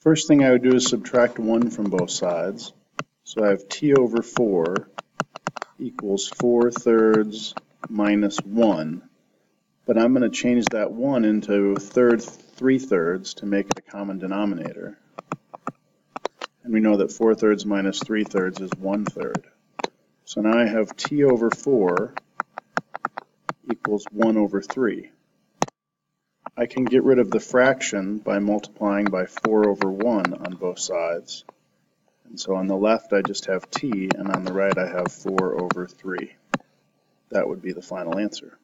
First thing I would do is subtract 1 from both sides. So I have t over 4 equals 4 thirds minus 1. But I'm going to change that 1 into third 3 thirds to make it a common denominator. And we know that 4 thirds minus 3 thirds is 1 third. So now I have t over 4 equals 1 over 3. I can get rid of the fraction by multiplying by 4 over 1 on both sides. And so on the left I just have t, and on the right I have 4 over 3. That would be the final answer.